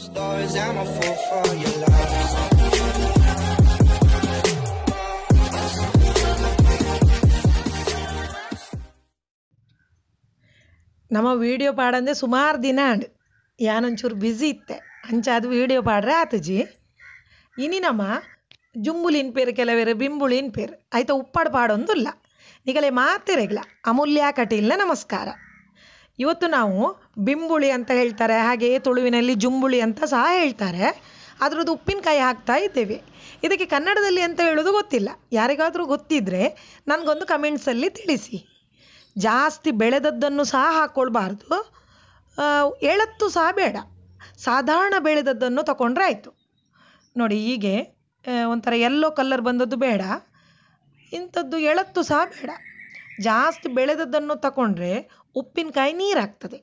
Stars, I'm a for your love. ನಮ್ಮ video ಪಾಡಂದೆ ಸುಮಾರು ದಿನ ಅಂಡ್ ಯಾನೊಂಚೂರು ಬ್ಯುಸಿ ಇತ್ತೆ. ಅಂಚ ಅದು ವೀಡಿಯೋ ಪಾಡ್ರೆ ಆತಜಿ. ಇನಿ ನಮ್ಮ ಜುಂಬುಲಿನ ಪೇರು ಕೆಲವೇರು ಬಿಂಬುಳಿನ ಪೇರು. ಆಯ್ತಾ ಉಪ್ಪಾಡು ಪಾಡೊಂದುಲ್ಲ. ನಿಗಲೇ ಮಾತಿರಗಿಲ್ಲ ಅಮೂಲ್ಯ ಕಟೀಲ್ನ ನಮಸ್ಕಾರ. ಇವತ್ತು ನಾವು ಬಿಂಬುಳಿ ಅಂತ ಹೇಳ್ತಾರೆ ಹಾಗೆಯೇ ತುಳುವಿನಲ್ಲಿ ಜುಂಬುಳಿ ಅಂತ ಸಹ ಹೇಳ್ತಾರೆ. ಅದರದ್ದು ಉಪ್ಪಿನಕಾಯಿ ಹಾಕ್ತಾ ಇದ್ದೇವೆ. ಇದಕ್ಕೆ ಕನ್ನಡದಲ್ಲಿ ಅಂತ ಹೇಳೋದು ಗೊತ್ತಿಲ್ಲ. ಯಾರಿಗಾದರೂ ಗೊತ್ತಿದ್ದರೆ ನನಗೊಂದು ಕಮೆಂಟ್ಸಲ್ಲಿ ತಿಳಿಸಿ. ಜಾಸ್ತಿ ಬೆಳೆದದ್ದನ್ನು ಸಹ ಹಾಕ್ಕೊಳ್ಬಾರ್ದು ಎಳತ್ತು ಸಹ ಬೇಡ. ಸಾಧಾರಣ ಬೆಳೆದದ್ದನ್ನು ತಗೊಂಡ್ರೆ ಆಯಿತು. ನೋಡಿ, ಹೀಗೆ ಒಂಥರ ಎಲ್ಲೋ ಕಲರ್ ಬಂದದ್ದು ಬೇಡ. ಇಂಥದ್ದು ಎಳತ್ತು ಸಹ ಬೇಡ. ಜಾಸ್ತಿ ಬೆಳೆದದ್ದನ್ನು ತಗೊಂಡ್ರೆ ಉಪ್ಪಿನಕಾಯಿ ನೀರಾಗ್ತದೆ.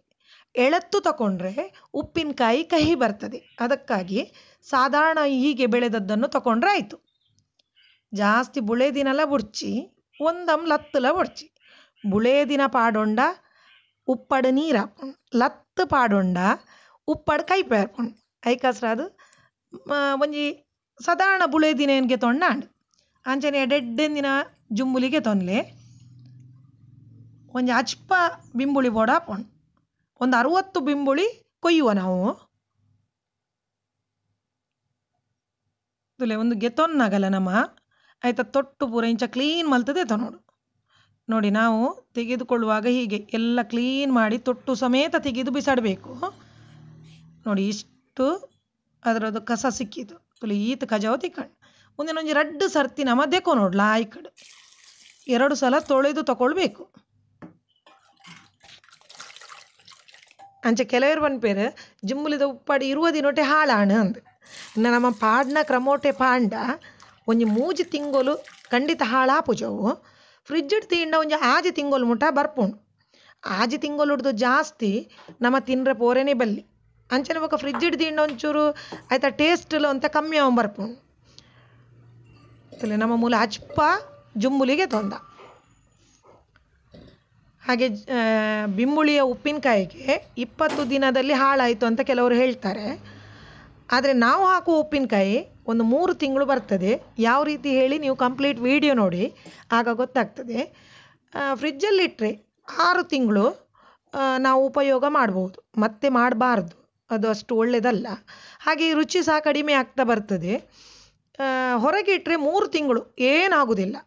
ಎಳತ್ತು ತಗೊಂಡ್ರೆ ಉಪ್ಪಿನಕಾಯಿ ಕಹಿ ಬರ್ತದೆ. ಅದಕ್ಕಾಗಿ ಸಾಧಾರಣ ಹೀಗೆ ಬೆಳೆದದ್ದನ್ನು ತಗೊಂಡ್ರೆ ಆಯಿತು. ಜಾಸ್ತಿ ಬುಳೆದಿನಲ ಬುಡ್ಚಿ ಒಂದಮ್ ಲತ್ತಲ ಬುಡ್ಚಿ. ಬುಳೆದಿನ ಪಾಡೊಂಡ ಉಪ್ಪಡು ನೀರು ಹಾಕೊಂಡು ಲತ್ತು ಪಾಡೊಂಡ ಉಪ್ಪಡು ಕೈ ಪೇರ್ಕೊಂಡು ಐಕಾಸ್ರಾದು ಒಂಜಿ ಸಾಧಾರಣ ಬುಳೆದಿನ ಏನ್ಗೆ ತೊಂಡಾಂಡು. ಅಂಚನೆ ಎಡೆಡ್ಡೆಂದಿನ ಜುಂಬುಲಿಗೆ ತೊನ್ಲೆ. ಒಂಜಿ ಅಚ್ಪ ಬಿಂಬುಳಿ ಬೋಡ ಹಾಕೊಂಡು ಒಂದು ಅರುವತ್ತು ಬಿಂಬುಳಿ ಕೊಯ್ಯುವ ನಾವು. ತುಲೆ ಒಂದು ಗೆತೊನ್ನಾಗಲ್ಲ ನಮ್ಮ. ಆಯ್ತಾ ತೊಟ್ಟು ಪೂರ ಇಂಚ ಕ್ಲೀನ್ ಮಲ್ತದೆ ನೋಡು. ನೋಡಿ ನಾವು ತೆಗೆದುಕೊಳ್ಳುವಾಗ ಹೀಗೆ ಎಲ್ಲ ಕ್ಲೀನ್ ಮಾಡಿ ತೊಟ್ಟು ಸಮೇತ ತೆಗೆದು ಬಿಸಾಡಬೇಕು. ನೋಡಿ ಇಷ್ಟು ಅದರದ್ದು ಕಸ ಸಿಕ್ಕಿತು. ತುಲಿ ಈತ ಕಜಾವ ತಿಕ್ಕಂಡು ಮುಂದಿನ ಒಂಜಿ ರಡ್ಡು ಸರ್ತಿ ನಮ್ಮ ದೆಕೋ ಈ ಕಡೆ. ಎರಡು ಸಲ ತೊಳೆದು ತಗೊಳ್ಬೇಕು. ಅಂಚೆ ಕೆಲವರು ಪನ್ಪೇರು ಜಿಮ್ಮುಲಿದ ಉಪ್ಪಾಡಿ ಇರುವ ದಿನೊಟ್ಟೆ ಹಾಳಾಣ ಅಂದ್. ಇನ್ನು ನಮ್ಮ ಪಾಡ್ನ ಕ್ರಮೋಟೆ ಪಾಂಡ, ಒಂಜಿ ಮೂಜಿ ತಿಂಗೋಲು ಖಂಡಿತ ಹಾಳಾಪುಜವು. ಫ್ರಿಜ್ ತೀಂಡ ಒಂಜಿ ಆಜಿ ತಿಂಗೊಲು ಮುಟ ಬರ್ಪುಂಡು ಆಜಿ ತಿಂಗೊಲು ಹಿಡ್ದು ಜಾಸ್ತಿ ನಮ್ಮ ತಿನ್ರೆ ಪೋರೆನೇ ಬಲ್ಲಿ. ಅಂಚನೆ ಬೊಕ ಫ್ರಿಜ್ ತೀಂಡ ಒಂಚೂರು ಆಯ್ತಾ ಟೇಸ್ಟ್ಲು ಅಂತ ಕಮ್ಮಿ ಬರ್ಪುಂಡು ನಮ್ಮ ಮೂಲ ಅಚ್ಪ ಜುಮ್ಮುಲಿಗೆ ತೊಂದ. ಹಾಗೆ ಬಿಂಬುಳಿಯ ಉಪ್ಪಿನಕಾಯಿಗೆ ಇಪ್ಪತ್ತು ದಿನದಲ್ಲಿ ಹಾಳಾಯಿತು ಅಂತ ಕೆಲವರು ಹೇಳ್ತಾರೆ. ಆದರೆ ನಾವು ಹಾಕುವ ಉಪ್ಪಿನಕಾಯಿ ಒಂದು ಮೂರು ತಿಂಗಳು ಬರ್ತದೆ. ಯಾವ ರೀತಿ ಹೇಳಿ ನೀವು ಕಂಪ್ಲೀಟ್ ವಿಡಿಯೋ ನೋಡಿ, ಆಗ ಗೊತ್ತಾಗ್ತದೆ. ಫ್ರಿಜ್ಜಲ್ಲಿಟ್ಟರೆ ಆರು ತಿಂಗಳು ನಾವು ಉಪಯೋಗ ಮಾಡ್ಬೋದು. ಮತ್ತೆ ಮಾಡಬಾರ್ದು. ಅದು ಅಷ್ಟು ಒಳ್ಳೆಯದಲ್ಲ ಹಾಗೆ ರುಚಿ ಸಹ ಕಡಿಮೆ ಆಗ್ತಾ ಬರ್ತದೆ. ಹೊರಗೆ ಇಟ್ಟರೆ ಮೂರು ತಿಂಗಳು ಏನಾಗುವುದಿಲ್ಲ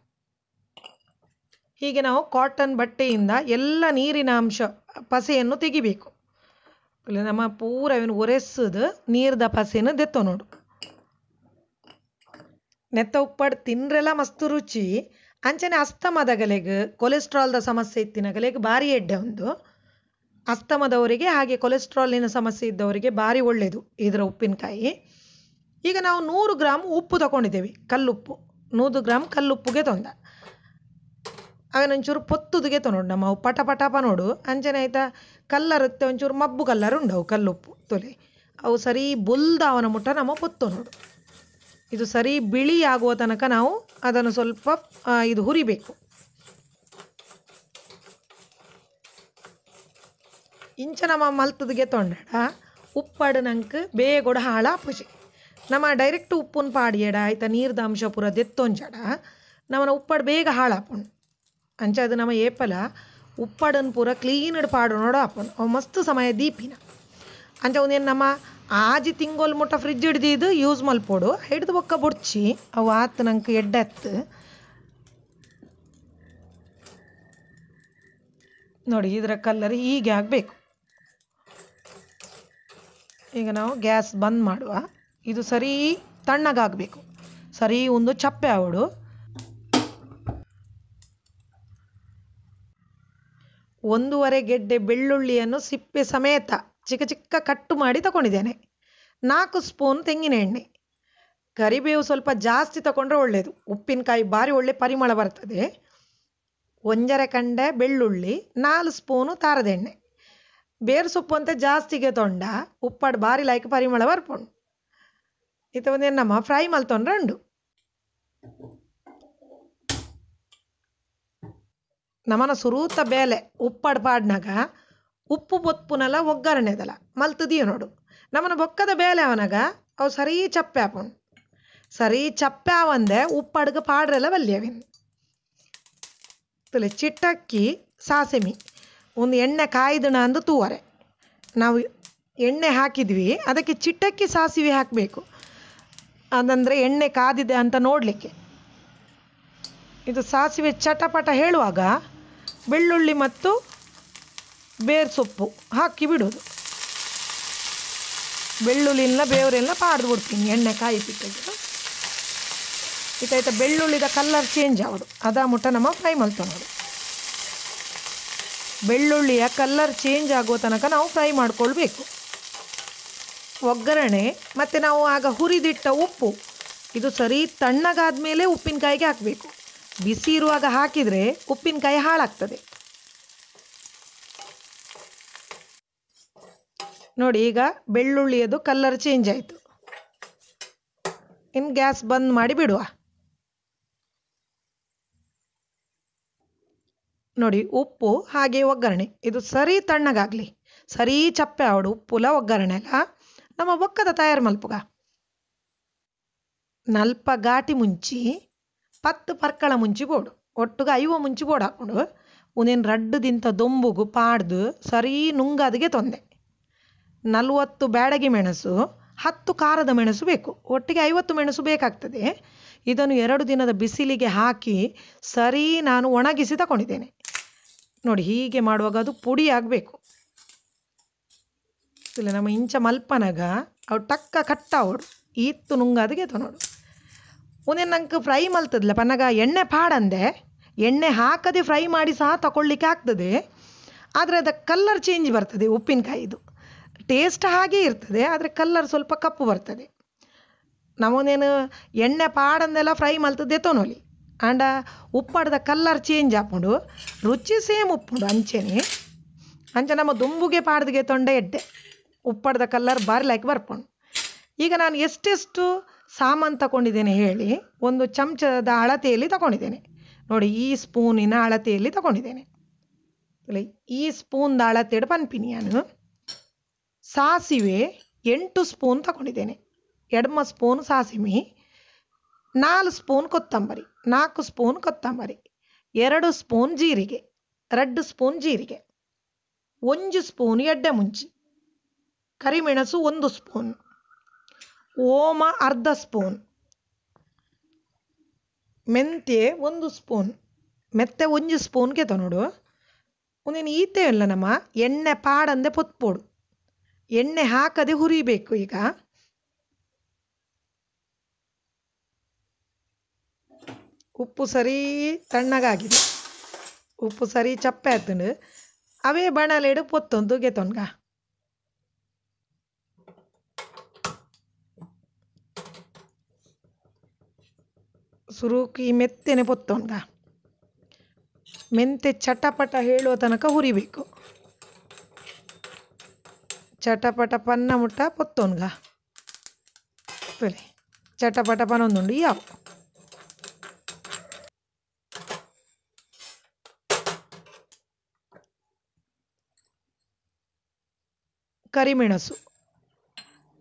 ಹೀಗೆ ನಾವು ಕಾಟನ್ ಬಟ್ಟೆಯಿಂದ ಎಲ್ಲ ನೀರಿನ ಅಂಶ, ಪಸೆಯನ್ನು ತೆಗಿಬೇಕು. ನಮ್ಮ ಪೂರ ಇವನು ಒರೆಸದು, ನೀರ್ದ ಪಸೆಯನ್ನು ದೆತ್ತೋ ನೋಡು. ನೆತ್ತ ಉಪ್ಪಾಡು ತಿನ್ರೆಲ್ಲ ಮಸ್ತ್ ರುಚಿ. ಅಂಚನೆ ಅಸ್ತಮದ ಗಲೆಗೆ ಕೊಲೆಸ್ಟ್ರಾಲ್ದ ಸಮಸ್ಯೆ ಇತ್ತಿನ ಗಲೆಗೆ ಭಾರಿ ಎಡ್ಡೆ ಒಂದು ಅಸ್ತಮದವರಿಗೆ ಹಾಗೆ ಕೊಲೆಸ್ಟ್ರಾಲಿನ ಸಮಸ್ಯೆ ಇದ್ದವರಿಗೆ ಭಾರಿ ಒಳ್ಳೆಯದು ಇದರ ಉಪ್ಪಿನಕಾಯಿ. ಈಗ ನಾವು ನೂರು ಗ್ರಾಮ್ ಉಪ್ಪು ತಗೊಂಡಿದ್ದೇವೆ ಕಲ್ಲುಪ್ಪು. ನೂರು ಗ್ರಾಮ್ ಕಲ್ಲುಪ್ಪುಗೆ ತೊಂದ. ಆಗ ಒಂಚೂರು ಪೊತ್ತುದಿಗೆ ತೊಗೊಂಡು ನಮ್ಮ ಅವು ಪಟ ಪಟಪ ನೋಡು. ಅಂಚನೆ ಆಯ್ತಾ? ಕಲ್ಲರುತ್ತೆ, ಒಂಚೂರು ಮಬ್ಬು ಕಲ್ಲರ್ ಉಂಡವು, ಕಲ್ಲುಪ್ಪು ತೊಲೆ. ಅವು ಸರಿ ಬುಲ್ದಾವನ ಮುಟ್ಟ ನಮ್ಮ ಪೊತ್ತು ನೋಡು. ಇದು ಸರಿ ಬಿಳಿ ಆಗುವ ತನಕ ನಾವು ಅದನ್ನು ಸ್ವಲ್ಪ ಇದು ಹುರಿಬೇಕು. ಇಂಚ ನಮ್ಮ ಮಲ್ತದಿಗೆ ತೊಂಡಡ ಉಪ್ಪಾಡು ನಂಗೆ ಬೇಗೊಡ ಹಾಳಾಪುಜಿ ನಮ್ಮ ಡೈರೆಕ್ಟ್ ಉಪ್ಪುನ್ ಪಾಡಿಯಡ, ಆಯ್ತಾ ನೀರ್ದ ಅಂಶ ಪೂರ ದೆತ್ತೊಂಜಡ. ನಮ್ಮನ ಉಪ್ಪಾಡು ಬೇಗ ಹಾಳಾಪುಂಡು. ಅಂಚ ಅದು ನಮ್ಮ ಏಪಲ, ಉಪ್ಪಡನ್ ಪೂರ ಕ್ಲೀನ್ಡ್ ಪಾಡು ನೋಡೋ ಅಪ್ಪನ್. ಅವು ಮಸ್ತ್ ಸಮಯ ದೀಪಿನ. ಅಂಚ ಒಂದೇನು ನಮ್ಮ ಆಜಿ ತಿಂಗೋಲ್ ಮುಟ್ಟ ಫ್ರಿಜ್ ಹಿಡ್ದಿದ್ದು ಯೂಸ್ ಮಲ್ಪೋಡು. ಹಿಡ್ದು ಬೊಕ್ಕ ಬುಡ್ಚಿ, ಅವು ಆತು ನಂಗೆ ಎಡ್ಡೆತ್ತು ನೋಡಿ ಇದರ ಕಲ್ಲರ್ ಹೀಗೆ ಆಗಬೇಕು. ಈಗ ನಾವು ಗ್ಯಾಸ್ ಬಂದ್ ಮಾಡುವ. ಇದು ಸರಿ ತಣ್ಣಗಾಗಬೇಕು. ಸರಿ ಒಂದು ಚಪ್ಪೆ ಅವಡು ಒಂದೂವರೆ ಗೆಡ್ಡೆ ಬೆಳ್ಳುಳ್ಳಿಯನ್ನು ಸಿಪ್ಪೆ ಸಮೇತ ಚಿಕ್ಕ ಚಿಕ್ಕ ಕಟ್ಟು ಮಾಡಿ ತಗೊಂಡಿದ್ದೇನೆ. ನಾಲ್ಕು ಸ್ಪೂನ್ ತೆಂಗಿನ ಎಣ್ಣೆ. ಕರಿಬೇವು ಸ್ವಲ್ಪ ಜಾಸ್ತಿ ತಗೊಂಡ್ರೆ ಒಳ್ಳೆಯದು ಉಪ್ಪಿನಕಾಯಿ ಭಾರಿ ಒಳ್ಳೆ ಪರಿಮಳ ಬರ್ತದೆ. ಒಂಜರೆ ಕಂಡೆ ಬೆಳ್ಳುಳ್ಳಿ, ನಾಲ್ಕು ಸ್ಪೂನು ತಾರದ ಎಣ್ಣೆ. ಬೇರು ಸೊಪ್ಪು ಅಂತ ಜಾಸ್ತಿಗೆ ತೊಂಡ, ಉಪ್ಪಾಡು ಭಾರಿ ಲೈಕ್ ಪರಿಮಳ ಬರ್ಪುಂಡು ಇತ್ತ ಒಂದೇನಮ್ಮ ಫ್ರೈ ಮಲ್ತೊಂಡ್ರೆ ಉಂಡು. ನಮನ ಸುರೂತ ಬೇಲೆ ಉಪ್ಪಡ್ ಪಾಡ್ನಾಗ ಉಪ್ಪು ಬೊತ್ಪುನಲ ಒಗ್ಗರಣೆದಲ್ಲ ಮಲ್ತದಿಯೋ ನೋಡು. ನಮನ ಬೊಕ್ಕದ ಬೇಲೆ ಅವನಾಗ ಅವು ಸರಿ ಚಪ್ಪೆ ಆಪುಂಡು ಸರಿ ಚಪ್ಪೆ ಆವಂದೆ ಉಪ್ಪಡ್ಗ ಪಾಡ್ರೆಲ್ಲ ಬಲ್ಯವಿನ್ ತುಲೆ ಚಿಟ್ಟಕ್ಕಿ, ಸಾಸೆಮಿ, ಒಂದು ಎಣ್ಣೆ ಕಾಯ್ದಣ ಅಂದು ತೂವರೆ. ನಾವು ಎಣ್ಣೆ ಹಾಕಿದ್ವಿ, ಅದಕ್ಕೆ ಚಿಟ್ಟಕ್ಕಿ, ಸಾಸಿವೆ ಹಾಕಬೇಕು. ಅದಂದರೆ ಎಣ್ಣೆ ಕಾದಿದೆ ಅಂತ ನೋಡಲಿಕ್ಕೆ. ಇದು ಸಾಸಿವೆ ಚಟಪಟ ಹೇಳುವಾಗ ಬೆಳ್ಳುಳ್ಳಿ ಮತ್ತು ಬೇರ್ ಸೊಪ್ಪು ಹಾಕಿ ಬಿಡೋದು. ಬೆಳ್ಳುಳ್ಳಿನ ಬೇವರೆಲ್ಲ ಪಾಡ್ದು ಬಿಡ್ತೀನಿ, ಎಣ್ಣೆ ಕಾಯಿ ಬಿಟ್ಟಿದ್ದು ಇತ್ತಾಯ್ತ ಬೆಳ್ಳುಳ್ಳಿದ ಕಲರ್ ಚೇಂಜ್ ಆಗೋದು. ಅದ ಮುಟ್ಟ ನಮ್ಮ ಫ್ರೈ ಮಾಡ್ಕೊಳೋದು ಬೆಳ್ಳುಳ್ಳಿಯ ಕಲರ್ ಚೇಂಜ್ ಆಗೋ ತನಕ ನಾವು ಫ್ರೈ ಮಾಡ್ಕೊಳ್ಬೇಕು. ಒಗ್ಗರಣೆ ಮತ್ತು ನಾವು ಆಗ ಹುರಿದಿಟ್ಟ ಉಪ್ಪು, ಇದು ಸರಿ ತಣ್ಣಗಾದ ಮೇಲೆ ಉಪ್ಪಿನಕಾಯಿಗೆ ಹಾಕಬೇಕು. ಬಿಸಿ ಇರುವಾಗ ಹಾಕಿದರೆ ಉಪ್ಪಿನಕಾಯಿ ಹಾಳಾಗ್ತದೆ. ನೋಡಿ, ಈಗ ಬೆಳ್ಳುಳ್ಳಿಯದು ಕಲ್ಲರ್ ಚೇಂಜ್ ಆಯಿತು. ಇನ್ನು ಗ್ಯಾಸ್ ಬಂದ್ ಮಾಡಿ ಬಿಡುವ. ನೋಡಿ, ಉಪ್ಪು ಹಾಗೆ ಒಗ್ಗರಣೆ. ಇದು ಸರಿ ತಣ್ಣಗಾಗಲಿ. ಸರಿ ಚಪ್ಪೆ ಆವಡು, ಉಪ್ಪುಲ ಒಗ್ಗರಣೆ ಅಲ್ಲ. ನಮ್ಮ ಬೊಕ್ಕದ ತಯಾರು ಮಲ್ಪುಗ. ನಲ್ಪ ಘಾಟಿ ಮುಂಚಿ ಪತ್ತು ಪರ್ಕಳ ಮುಂಚಿ ಬೋಡು ಒಟ್ಟುಗ ಐವ ಮುಂಚಿ ಬೋಡು ಹಾಕೊಂಡು ಉನೇನು ರಡ್ಡದಿಂತ ದೊಂಬುಗು ಪಾಡ್ದು ಸರಿ ನುಂಗದಿಗೆ ತೊಂದೆ ನಲ್ವತ್ತು ಬ್ಯಾಡಗಿ ಮೆಣಸು ಹತ್ತು ಖಾರದ ಮೆಣಸು ಬೇಕು ಒಟ್ಟಿಗೆ ಐವತ್ತು ಮೆಣಸು ಬೇಕಾಗ್ತದೆ ಇದನ್ನು ಎರಡು ದಿನದ ಬಿಸಿಲಿಗೆ ಹಾಕಿ ಸರಿ ನಾನು ಒಣಗಿಸಿ ತಗೊಂಡಿದ್ದೇನೆ ನೋಡಿ ಹೀಗೆ ಮಾಡುವಾಗ ಅದು ಪುಡಿ ಆಗಬೇಕು ಇಲ್ಲ ನಮ್ಮ ಇಂಚ ಮಲ್ಪನಾಗ ಅವು ಟಕ್ಕ ಕಟ್ಟ ಅವಡು ಈತ್ತು ನುಂಗಾದಿಗೆ ನೋಡು ಒಂದೇ ನಂಗೆ ಫ್ರೈ ಮಲ್ತದಲ್ಲ ಪನಗ ಎಣ್ಣೆ ಪಾಡಂದೆ. ಎಣ್ಣೆ ಹಾಕದೆ ಫ್ರೈ ಮಾಡಿ ಸಹ ತಗೊಳ್ಳಿಕ್ಕೆ ಆಗ್ತದೆ. ಆದರೆ ಅದ ಕಲ್ಲರ್ ಚೇಂಜ್ ಬರ್ತದೆ ಉಪ್ಪಿನಕಾಯಿದು. ಟೇಸ್ಟ್ ಹಾಗೆ ಇರ್ತದೆ, ಆದರೆ ಕಲ್ಲರ್ ಸ್ವಲ್ಪ ಕಪ್ಪು ಬರ್ತದೆ. ನಮ್ಮನೇನು ಎಣ್ಣೆ ಪಾಡಂದೆಲ್ಲ ಫ್ರೈ ಮಲ್ತದೆ ತೊನೊಲಿ. ಆಂಡ ಉಪ್ಪಾಡ್ದ ಕಲ್ಲರ್ ಚೇಂಜ್ ಹಾಕೊಂಡು ರುಚಿ ಸೇಮ್ ಉಪ್ಪುಂಡು ಅಂಚೆನೆ. ಅಂಚೆ ನಮ್ಮ ದುಂಬುಗೆ ಪಾಡ್ದಿಗೆ ತೊಂಡೆ ಎಡ್ಡೆ. ಉಪ್ಪಾಡ್ದ ಕಲ್ಲರ್ ಬರ್ಲಾಕಿ ಬರ್ಪುಂಡು. ಈಗ ನಾನು ಎಷ್ಟೆಷ್ಟು ಸಾಮಾನು ತಗೊಂಡಿದ್ದೇನೆ ಹೇಳಿ, ಒಂದು ಚಮಚದ ಅಳತೆಯಲ್ಲಿ ತಗೊಂಡಿದ್ದೇನೆ. ನೋಡಿ, ಈ ಸ್ಪೂನಿನ ಅಳತೆಯಲ್ಲಿ ತಗೊಂಡಿದ್ದೇನೆ. ಈ ಸ್ಪೂನ್ದ ಅಳತೆಡು ಪನ್ಪಿನಿ ನಾನು. ಸಾಸಿವೆ ಎಂಟು ಸ್ಪೂನ್ ತಗೊಂಡಿದ್ದೇನೆ. ಎಡಮ ಸ್ಪೂನ್ ಸಾಸಿವೆ, ನಾಲ್ಕು ಸ್ಪೂನ್ ಕೊತ್ತಂಬರಿ, ನಾಲ್ಕು ಸ್ಪೂನ್ ಕೊತ್ತಂಬರಿ, ಎರಡು ಸ್ಪೂನ್ ಜೀರಿಗೆ ರೆಡ್ ಸ್ಪೂನ್ ಜೀರಿಗೆ, ಒಂದು ಸ್ಪೂನ್ ಎಡ್ಡೆ ಮುಂಚಿ, ಕರಿಮೆಣಸು ಒಂದು ಸ್ಪೂನ್. ಓಮ ಅರ್ಧ ಸ್ಪೂನ್. ಮೆಂತ್ಯೆ ಒಂದು ಸ್ಪೂನ್. ಮೆತ್ತೆ ಒಂಜು ಸ್ಪೂನ್ಗೆ ನೋಡು. ಒಂದೇನು ಈತೆ ಅಲ್ಲ ನಮ್ಮ, ಎಣ್ಣೆ ಪಾಡಂದೆ ಪೊತ್ಪೋಡು ಎಣ್ಣೆ ಹಾಕದೆ ಹುರಿಬೇಕು ಈಗ. ಉಪ್ಪು ಸರಿ ತಣ್ಣಗಾಗಿದೆ. ಉಪ್ಪು ಸರಿ ಚಪ್ಪೆ ಆತಂಡು ಅವೇ ಬಣಲೆಡು ಪೊತ್ತೊಂದು ಗೆತೊನ್ಗ ಸುರುಕಿ ಮೆತ್ತನೆ ಪೊತ್ತೊಂಡ ಮೆಂತೆ ಚಟಪಟ ಹೇಳುವ ತನಕ ಹುರಿಬೇಕು. ಚಟಪಟ ಪನ್ನ ಮುಟ್ಟ ಪೊತ್ತೊನ್ಗ ಚಟಪಟ ಪನ್ನೊಂದುಂಡು ಯಾವ. ಕರಿಮೆಣಸು,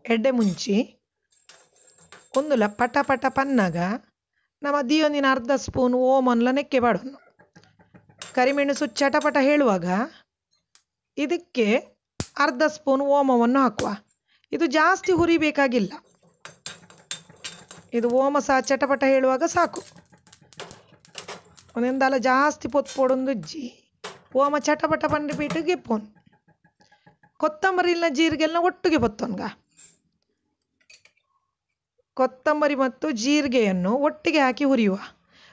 ಎಡ್ಡೆ ಮುಂಚಿ, ಒಂದುಲ ಪಟ ಪಟ ಪನ್ನಗ ನಮ್ಮ ದಿಯೊಂದಿನ ಅರ್ಧ ಸ್ಪೂನ್ ಓಮನ್ಲ ನೆಕ್ಕೆ ಬಾಡೋನು ಕರಿಮೆಣಸು ಚಟಪಟ ಹೇಳುವಾಗ ಇದಕ್ಕೆ ಅರ್ಧ ಸ್ಪೂನ್ ಓಮವನ್ನು ಹಾಕುವ. ಇದು ಜಾಸ್ತಿ ಹುರಿಬೇಕಾಗಿಲ್ಲ. ಇದು ಓಮ ಸಹ ಚಟಪಟ ಹೇಳುವಾಗ ಸಾಕು. ಒಂದೊಂದಲ ಜಾಸ್ತಿ ಪೊತ್ಪೊಡೊಂದುಜ್ಜಿ ಓಮ ಚಟಪಟ ಪಂಡಿಬಿಟ್ಟು ಗೆಪ್ಪೋನು ಇಲ್ಲ ಜೀರಿಗೆಲ್ಲ ಒಟ್ಟಿಗೆ ಬತ್ತೊನ್ಗ ಕೊತ್ತಂಬರಿ ಮತ್ತು ಜೀರಿಗೆಯನ್ನು ಒಟ್ಟಿಗೆ ಹಾಕಿ ಹುರಿಯುವ.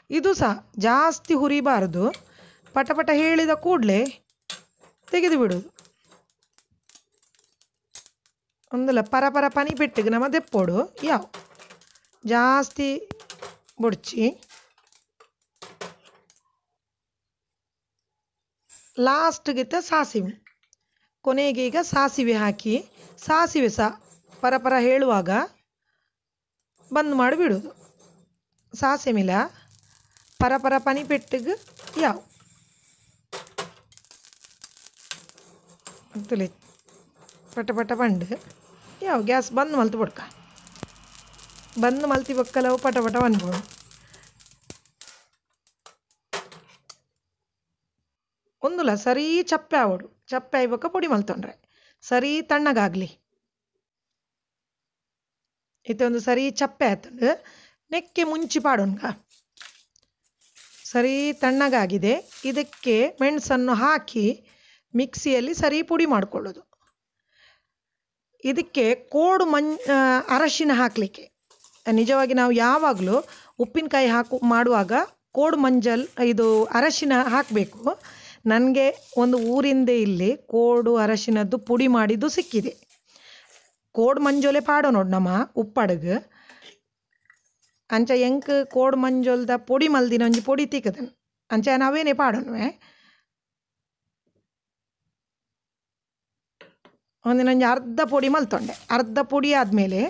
ಇದು ಸಹ ಜಾಸ್ತಿ ಹುರಿಬಾರದು. ಪಟಪಟ ಹೇಳಿದ ಕೂಡಲೇ ತೆಗೆದು ಬಿಡುವುದು ಒಂದಲ್ಲ ಪರಪರ ಪರ ಪನಿ ಪೆಟ್ಟಿಗೆ ನಮ್ಮ ದೆಪ್ಪೋಡು. ಯಾವ? ಜಾಸ್ತಿ ಬುಡ್ಚಿ. ಲಾಸ್ಟ್ಗಿತ್ತ ಸಾಸಿವೆ. ಕೊನೆಗೆ ಈಗ ಸಾಸಿವೆ ಹಾಕಿ, ಸಾಸಿವೆ ಸಹ ಪರಪರ ಹೇಳುವಾಗ ಬಂದ್ ಮಾಡಿಬಿಡೋದು ಪರ ಪನಿ ಪೆಟ್ಟಿಗೆ ಯಾವ? ಪಟ ಪಟ ಪಂಡು. ಯಾವ? ಗ್ಯಾಸ್ ಬಂದ್ ಮಲ್ತು ಬಿಡ್ಕ. ಬಂದ್ ಮಲ್ತಿ ಬಕ್ಕಲವು ಪಟ ಪಟ ಬಂದ್ಬೋದು ಒಂದುಲ ಸರಿ ಚಪ್ಪೆ ಆವಡು ಚಪ್ಪೆ ಆಯ್ಬೇಕ ಪುಡಿ ಮಲ್ತೊಂಡ್ರೆ. ಸರಿ ತಣ್ಣಗಾಗ್ಲಿ. ಇತ್ತೊಂದು ಸರಿ ಚಪ್ಪೆ ಆಯ್ತು. ನೆಕ್ಕೆ ಮುಂಚಿ ಪಾಡೋನ್ಗ ಸರಿ ತಣ್ಣಗಾಗಿದೆ. ಇದಕ್ಕೆ ಮೆಣಸನ್ನು ಹಾಕಿ ಮಿಕ್ಸಿಯಲ್ಲಿ ಸರಿ ಪುಡಿ ಮಾಡಿಕೊಳ್ಳೋದು. ಇದಕ್ಕೆ ಕೋಡು ಮಂ ಅರಶಿನ ಹಾಕಲಿಕ್ಕೆ. ನಿಜವಾಗಿ ನಾವು ಯಾವಾಗಲೂ ಉಪ್ಪಿನಕಾಯಿ ಹಾಕು, ಮಾಡುವಾಗ ಕೋಡು ಮಂಜಲ್, ಇದು ಅರಶಿನ ಹಾಕಬೇಕು. ನನಗೆ ಒಂದು ಊರಿಂದ ಇಲ್ಲಿ ಕೋಡು, ಅರಶಿನದ್ದು ಪುಡಿ ಮಾಡಿದ್ದು ಸಿಕ್ಕಿದೆ. ಕೋಡ್ ಮಂಜೋಲೆ ಪಾಡೋ ನೋಡು ನಮ್ಮ ಉಪ್ಪಡಗು. ಅಂಚ ಎಂಕ್ ಕೋಡ್ ಮಂಜೋಲ್ದ ಪೊಡಿ ಮಲ್ದಿನ ಒಂಜಿ ಪೊಡಿ ತಿಕ್ಕದನ್ ಅಂಚ ನಾವೇನೆ ಪಾಡೋನ್ವೆ? ಒಂದಿನೊಂಜಿ ಅರ್ಧ ಪುಡಿ ಮಲ್ತೊಂಡೆ. ಅರ್ಧ ಪುಡಿ ಆದಮೇಲೆ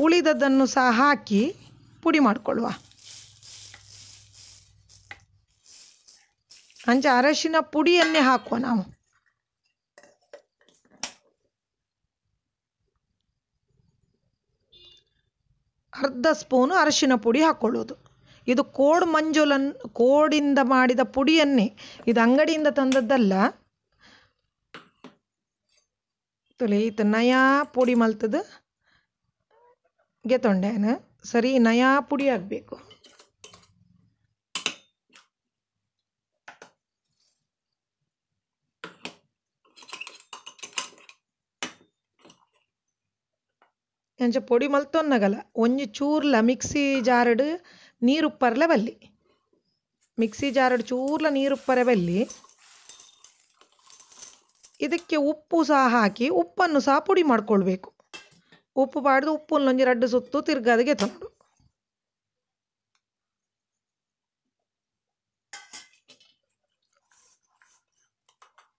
ಉಳಿದದ್ದನ್ನು ಸಹ ಹಾಕಿ ಪುಡಿ ಮಾಡಿಕೊಳ್ಳುವ ಅಂಚೆ ಅರಶಿನ ಪುಡಿಯನ್ನೇ ಹಾಕುವ ನಾವು. ಅರ್ಧ ಸ್ಪೂನು ಅರಶಿನ ಪುಡಿ ಹಾಕ್ಕೊಳ್ಳೋದು ಇದು ಕೋಡ್ ಮಂಜುಲನ್ ಕೋಡಿಂದ ಮಾಡಿದ ಪುಡಿಯನ್ನೇ ಇದು ಅಂಗಡಿಯಿಂದ ತಂದದ್ದಲ್ಲ. ತುಲಿ ಈತ ನಯಾ ಪುಡಿ ಮಲ್ತದ ಗೆತೊಂಡೇನ? ಸರಿ ನಯಾ ಪುಡಿ ಆಗಬೇಕು. ಎಂಚ ಪೊಡಿ ಮಲ್ತೊನ್ನಗಲ. ಒಂಜಿ ಚೂರ್ಲ ಮಿಕ್ಸಿ ಜಾರಡ್ ನೀರುಪ್ಪರ್ಲೆ ಬಲ್ಲಿ ಮಿಕ್ಸಿ ಜಾರಡ್ ಚೂರ್ಲ ನೀರುಪ್ಪರೆ ಬಲ್ಲಿ ಇದಕ್ಕೆ ಉಪ್ಪು ಸಹ ಹಾಕಿ ಉಪ್ಪನ್ನು ಸಹ ಪುಡಿ ಮಾಡ್ಕೊಳ್ಬೇಕು. ಉಪ್ಪು ಪಾಡ್ದು ಉಪ್ಪನ್ನೊಂಜಿ ರಡ್ಡು ಸುತ್ತು ತಿರ್ಗಾದಗೆ ತಂದು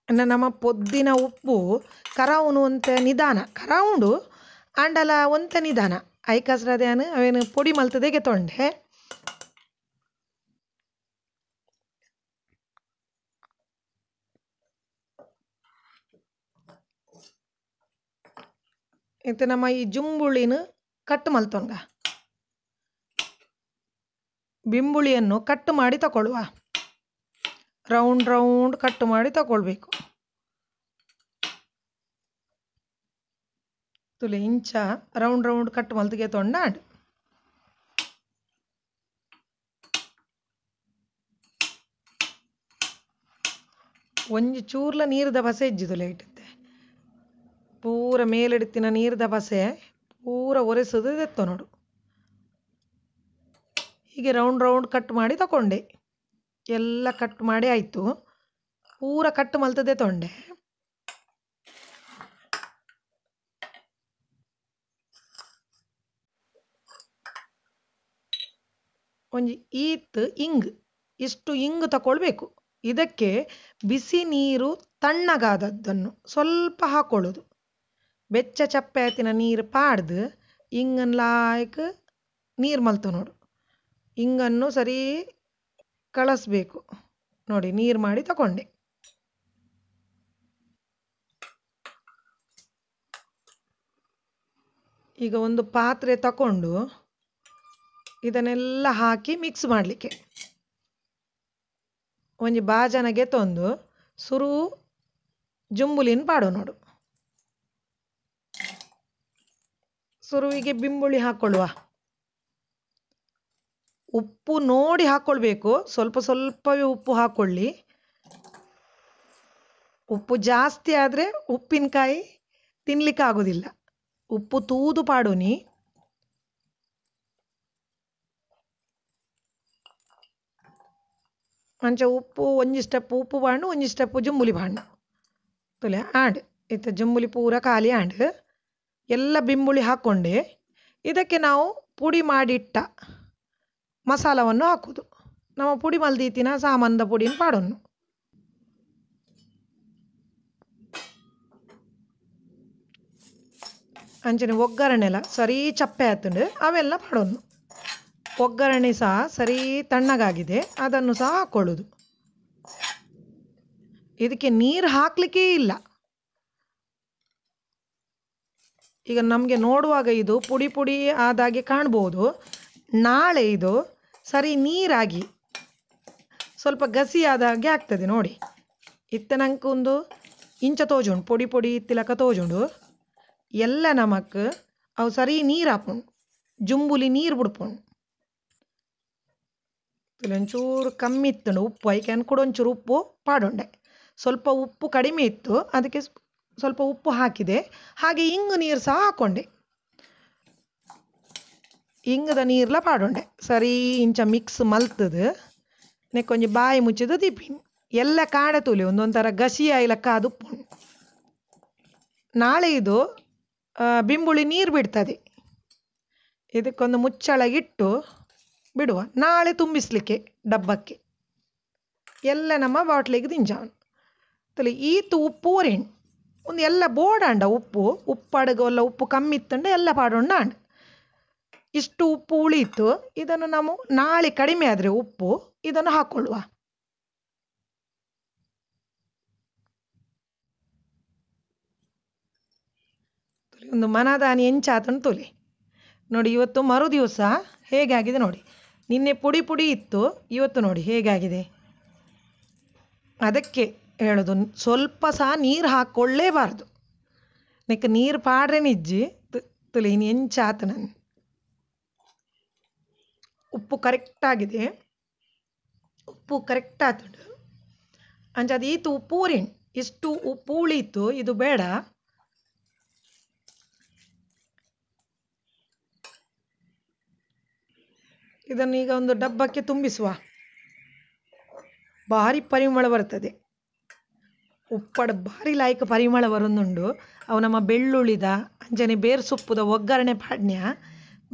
ಇನ್ನು ನಮ್ಮ ಪೊದ್ದಿನ ಉಪ್ಪು ಕರಾವುನು ಅಂತ ನಿಧಾನ. ಕರಾವುಂಡು ಆಂಡಲ ಒಂತ ನಿಧಾನ. ಐಕಸ್ರದೇನು ಅವೇನು ಪುಡಿ ಮಲ್ತದೆಗೆ ತೊಂಡೆ. ಇತ್ತು ನಮ್ಮ ಈ ಜುಂಬುಳಿನ ಕಟ್ ಮಲ್ತೊಂಗ ಬಿಂಬುಳಿಯನ್ನು ಕಟ್ ಮಾಡಿ ತಗೊಳ್ಳುವ ರೌಂಡ್ ರೌಂಡ್ ಕಟ್ ಮಾಡಿ ತಗೊಳ್ಬೇಕು ತುಲೆ ಇಂಚ ರೌಂಡ್ ರೌಂಡ್ ಕಟ್ ಮಲ್ತಿಗೆ ತೊಂಡಾಂಡ್ ಒಂಜಿ ಚೂರ್ಲ ನೀರ್ದ ಬಸೆ ಇಜ್ಜಿದುಲೆ ಇಟ್ಟತ್ತೆ ಪೂರ ಮೇಲೆಡ್ತಿನ ನೀರ್ದ ಬಸೆ ಪೂರ ಒರೆಸೋದು ಎತ್ತೋ ನೋಡು. ಹೀಗೆ ರೌಂಡ್ ರೌಂಡ್ ಕಟ್ ಮಾಡಿ ತಗೊಂಡೆ ಎಲ್ಲ ಕಟ್ ಮಾಡಿ ಆಯಿತು. ಪೂರ ಕಟ್ ಮಲ್ತದೆ ತೊಂಡೆ. ಒಂಜಿ ಈತ್ ಇಂಗ್, ಇಷ್ಟು ಇಂಗ್ ತಗೊಳ್ಬೇಕು ಇದಕ್ಕೆ ಬಿಸಿ ನೀರು ತಣ್ಣಗಾದದ್ದನ್ನು ಸ್ವಲ್ಪ ಹಾಕೊಳ್ಳೋದು. ಬೆಚ್ಚ ಚಪ್ಪೆ ಆತಿನ ನೀರು ಪಾಡ್ದು ಇಂಗನ್ ಲಾಯ್ಕ ನೀರು ಮಲ್ತು ನೋಡು. ಇಂಗನ್ನು ಸರಿ ಕಳಿಸ್ಬೇಕು. ನೋಡಿ, ನೀರು ಮಾಡಿ ತಗೊಂಡೆ ಈಗ ಒಂದು ಪಾತ್ರೆ ತಗೊಂಡು ಇದನ್ನೆಲ್ಲ ಹಾಕಿ ಮಿಕ್ಸ್ ಮಾಡಲಿಕ್ಕೆ. ಒಂಜಿ ಬಾಜನಗೆ ತಂದು ಸುರು ಜುಂಬುಲಿನ ಪಾಡು ನೋಡು. ಸುರುವಿಗೆ ಬಿಂಬುಳಿ ಹಾಕ್ಕೊಳ್ಳುವ ಉಪ್ಪು ನೋಡಿ ಹಾಕ್ಕೊಳ್ಬೇಕು ಸ್ವಲ್ಪ ಸ್ವಲ್ಪವೇ ಉಪ್ಪು ಹಾಕ್ಕೊಳ್ಳಿ ಉಪ್ಪು ಜಾಸ್ತಿ ಆದರೆ ಉಪ್ಪಿನಕಾಯಿ ತಿನ್ನಲಿಕ್ಕಾಗೋದಿಲ್ಲ ಉಪ್ಪು ತೂದು ಪಾಡೋನಿ ಅಂಚ ಉಪ್ಪು ಒಂಜಿ ಸ್ಟೆಪ್ ಉಪ್ಪು ಬಾಂಡು ಒಂಜಿ ಸ್ಟೆಪ್ ಜುಂಬುಲಿ ಬಾಂಡು. ತುಲೆ, ಆಂಡ್. ಇತ್ತ ಜುಂಬುಲಿ ಪೂರ ಖಾಲಿ ಆಂಡ್. ಎಲ್ಲ ಬಿಂಬುಳಿ ಹಾಕೊಂಡೆ. ಇದಕ್ಕೆ ನಾವು ಪುಡಿ ಮಾಡಿಟ್ಟ ಮಸಾಲವನ್ನು ಹಾಕೋದು. ನಮ್ಮ ಪುಡಿ ಮಲ್ದೀತಿನ ಸಾಮಾನದ ಪುಡಿನ ಪಾಡೋನು ಅಂಚನೆ ಒಗ್ಗರಣೆಲ್ಲ ಸರಿ ಚಪ್ಪೆ ಆತುಂಡು, ಅವೆಲ್ಲ ಪಾಡೋನು ಒಗ್ಗರಣೆ ಸಹ ಸರಿ ತಣ್ಣಗಾಗಿದೆ. ಅದನ್ನು ಸಹ ಹಾಕ್ಕೊಳ್ಳೋದು ಇದಕ್ಕೆ ನೀರು ಹಾಕಲಿಕ್ಕೇ ಇಲ್ಲ. ಈಗ ನಮಗೆ ನೋಡುವಾಗ ಇದು ಪುಡಿ ಪುಡಿ ಆದಾಗೆ ಕಾಣ್ಬೋದು. ನಾಳೆ ಇದು ಸರಿ ನೀರಾಗಿ ಸ್ವಲ್ಪ ಗಸಿ ಆದಾಗೆ ಆಗ್ತದೆ ನೋಡಿ. ಇತ್ತ ನಂಗೆ ಒಂದು ಇಂಚ ತೋಜುಂಡು, ಪುಡಿ ಪುಡಿ ಇತ್ತಿಲಕ ತೋಜುಂಡು. ಎಲ್ಲ ನಮಕ್ ಅವು ಸರಿ ನೀರು ಹಾಕೊಂಡು ಜುಂಬುಲಿ ನೀರು ಬಿಡ್ಪುಂಡು. ಒಂಚೂರು ಕಮ್ಮಿ ಇತ್ತು ಉಪ್ಪು ಐಕೆ ಕೂಡ ಒಂಚೂರು ಉಪ್ಪು ಪಾಡುಂಡೆ. ಸ್ವಲ್ಪ ಉಪ್ಪು ಕಡಿಮೆ ಇತ್ತು, ಅದಕ್ಕೆ ಸ್ವಲ್ಪ ಉಪ್ಪು ಹಾಕಿದೆ. ಹಾಗೆ ಇಂಗು ನೀರು ಸಹ ಹಾಕೊಂಡೆ. ಇಂಗದ ನೀರ್ಲ ಪಾಡುಂಡೆ. ಸರಿ, ಇಂಚ ಮಿಕ್ಸ್ ಮಲ್ತದು. ನೆಕ್ಕೊಂಜಿ ಬಾಯಿ ಮುಚ್ಚಿದ ದಿಪ್ಪಿನ್ ಎಲ್ಲ ಕಾಡೆ ತೂಲಿ, ಒಂದೊಂಥರ ಗಸಿ ಆಯ್ಲಕ್ಕ ಅದು ನಾಳೆ ಇದು ಬಿಂಬುಳಿ ನೀರು ಬಿಡ್ತದೆ. ಇದಕ್ಕೊಂದು ಮುಚ್ಚಳಗಿಟ್ಟು ಬಿಡುವ. ನಾಳೆ ತುಂಬಿಸಲಿಕ್ಕೆ ಡಬ್ಬಕ್ಕೆ. ಎಲ್ಲ ನಮ್ಮ ಬಾಟ್ಲಿಗೆ ದಿಂಜಾವನು. ತಲೆ ಈತು ಉಪ್ಪು ಒರೆಣ್ ಒಂದು ಎಲ್ಲ ಬೋಡಾಂಡ ಉಪ್ಪು ಉಪ್ಪು ಉಪ್ಪು ಕಮ್ಮಿ ಇತ್ತಂಡ ಎಲ್ಲ ಪಾಡೋಣ ಅಂಡ ಇಷ್ಟು ಉಪ್ಪು ಉಳಿಯಿತು, ಇದನ್ನು ನಾವು ನಾಳೆ ಕಡಿಮೆ ಆದರೆ ಉಪ್ಪು ಇದನ್ನು ಹಾಕೊಳ್ಳುವ. ಒಂದು ಮನದಾನಿ ಎಂಚಾತನು ತೊಲೆ. ನೋಡಿ, ಇವತ್ತು ಮರು ದಿವಸ ಹೇಗಾಗಿದೆ ನೋಡಿ. ನಿನ್ನೆ ಪುಡಿ ಪುಡಿ ಇತ್ತು, ಇವತ್ತು ನೋಡಿ ಹೇಗಾಗಿದೆ? ಅದಕ್ಕೆ ಹೇಳೋದು, ಸ್ವಲ್ಪ ಸಹ ನೀರು ಹಾಕ್ಕೊಳ್ಳೇಬಾರ್ದು ನೆಕ್ಕ ನೀರು ಪಾಡ್ರೆ ನಿಜ್ಜಿ ತುಲಿ ಇನ್ನು ಎಂಚಾತ ನಾನು. ಉಪ್ಪು ಕರೆಕ್ಟ್ ಆಗಿದೆ. ಉಪ್ಪು ಕರೆಕ್ಟ್ ಆತುಂಡು ಅಂಚ ಅದು ಈತು ಉಪ್ಪು ಊರಿಣ್ ಇಷ್ಟು ಉಪ್ಪು ಉಳೀತು ಇದು ಬೇಡ. ಇದನ್ನು ಈಗ ಒಂದು ಡಬ್ಬಕ್ಕೆ ತುಂಬಿಸುವ. ಭಾರಿ ಪರಿಮಳ ಬರ್ತದೆ. ಉಪ್ಪಡ ಭಾರಿ ಲಾಯ್ಕ ಪರಿಮಳ ಬರೋದುಂಡು ಅವು ನಮ್ಮ ಬೆಳ್ಳುಳ್ಳಿದ, ಅಂಜನೆ ಬೇರು ಸೊಪ್ಪುದ ಒಗ್ಗರಣೆ ಪಾಡ್ಯ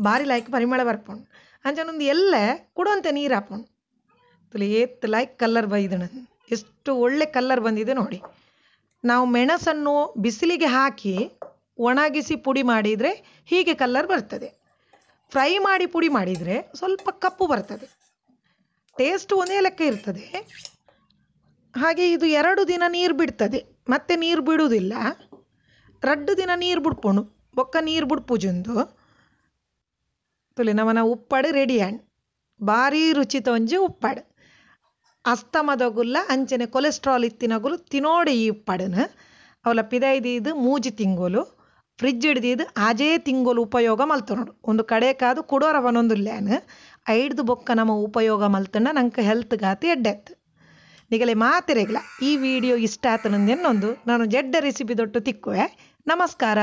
ಭಾರಿ ಲಾಯ್ಕ ಪರಿಮಳ ಬರ್ಪುಂಡು. ಅಂಜನೊಂದು ಎಲ್ಲ ಕೊಡುವಂತೆ ನೀರು ಹಾಕೊಂಡು ತುಲಿ ಏತ್ ಲಾಯ್ಕ್ ಕಲ್ಲರ್ ಬೈದಣ ಎಷ್ಟು ಒಳ್ಳೆ ಕಲ್ಲರ್ ಬಂದಿದೆ ನೋಡಿ. ನಾವು ಮೆಣಸನ್ನು ಬಿಸಿಲಿಗೆ ಹಾಕಿ ಒಣಗಿಸಿ ಪುಡಿ ಮಾಡಿದರೆ ಹೀಗೆ ಕಲ್ಲರ್ ಬರ್ತದೆ. ಫ್ರೈ ಮಾಡಿ ಪುಡಿ ಮಾಡಿದರೆ ಸ್ವಲ್ಪ ಕಪ್ಪು ಬರ್ತದೆ. ಟೇಸ್ಟ್ ಒಂದೇ ಲೆಕ್ಕ ಇರ್ತದೆ. ಹಾಗೆ ಇದು ಎರಡು ದಿನ ನೀರು ಬಿಡ್ತದೆ. ಮತ್ತೆ ನೀರು ಬಿಡುವುದಿಲ್ಲ. ರಡ್ಡು ದಿನ ನೀರು ಬಿಡ್ಪುಂಡು ಬೊಕ್ಕ ನೀರು ಬಿಡ್ಪುಜುಂದು. ತುಲಿ ನಮನ ಉಪ್ಪಾಡು ರೆಡಿ ಆಂಡ್ ಭಾರಿ ರುಚಿತ ಒಂಜಿ ಉಪ್ಪಾಡು. ಅಸ್ತಮದಗುಲ್ಲ, ಅಂಚನೆ ಕೊಲೆಸ್ಟ್ರಾಲ್ ಇತ್ತಿನಗುಲು ತಿನೋಡೆ ಈ ಉಪ್ಪಾಡನ. ಅವಲ ಪಿದೈದಿದು ಮೂಜಿ ತಿಂಗೋಲು. ಫ್ರಿಜ್ ಹಿಡ್ದಿದ್ದು ಆಜೇ ತಿಂಗೋಲು ಉಪಯೋಗ ಮಲ್ತನೋಡು ಒಂದು ಕಡೆ ಕಾದು ಕುಡೋರ ಲ್ಯಾನ್ ಐಡ್ದು ಬೊಕ್ಕ ನಮ್ಮ ಉಪಯೋಗ ಮಲ್ತಣ್ಣ ನಂಗೆ ಹೆಲ್ತ್ ಗಾತಿ ಎಡ್ಡೆತ್ತು ನಿಗಲೆ ಮಾತಿರೆಗ್ಲ ಈ ವಿಡಿಯೋ ಇಷ್ಟ ಆತನಂದೆನ್ನೊಂದು ನಾನು ಜಡ್ಡ ರೆಸಿಪಿ ದೊಟ್ಟು ತಿಕ್ಕುವೆ. ನಮಸ್ಕಾರ.